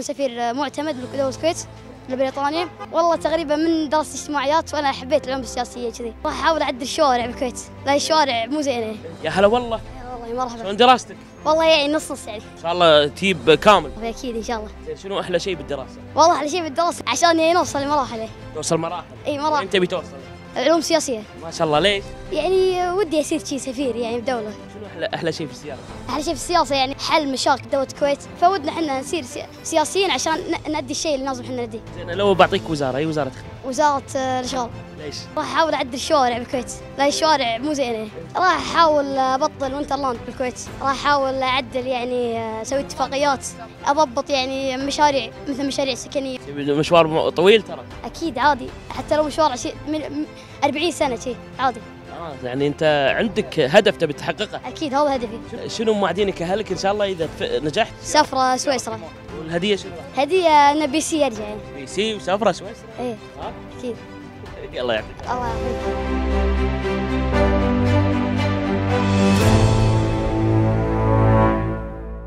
اكون سفير معتمد لدوله الكويت لبريطانيا والله تقريبا من درست اجتماعيات وأنا حبيت العلوم السياسية كذي. راح أحاول أعدل الشوارع بالكويت لا الشوارع مو زينة. يا هلا والله. والله مرحبا. شلون دراستك؟ والله يعني نص نص يعني. إن شاء الله تجيب كامل. أكيد إن شاء الله. شنو أحلى شيء بالدراسة؟ والله أحلى شيء بالدراسة عشان يعني نوصل لمراحل. توصل مراحل. إي مراحل. وين تبي توصل؟ العلوم السياسية. ما شاء الله ليش؟ يعني ودي اصير شي سفير يعني بدولة. شنو أحلى أحلى شيء في السياسة؟ أحلى شيء في السياسة يعني حل مشاكل دولة الكويت. فودنا إحنا نصير سي- سياسيين عشان نأدي الشيء اللي لازم إحنا نديه زين لو بعطيك وزارة أي وزارة تختار؟ وزارة آه، الإشغال. ليش؟ راح أحاول أعدل الشوارع بالكويت. لا الشوارع مو زينة. راح أحاول أبطل وينترلاند بالكويت. راح أحاول أعدل يعني آه، أسوي اتفاقيات. أضبط يعني مشاريع مثل مشاريع سكنية. تبي مشوار طويل ترى. أكيد عادي. حتى لو مشوار عشي- من من 40 سنة شي عادي. آه يعني أنت عندك هدف تبي تحققه. أكيد هذا هدفي. شنو موعدينك أهلك إن شاء الله إذا نجحت؟ سفرة سويسرا والهدية شنو؟ هدية أن PC يرجع يعني. PC وسفرة سويسرا إيه ها؟ أكيد. الله يعطيك الله يعافيك.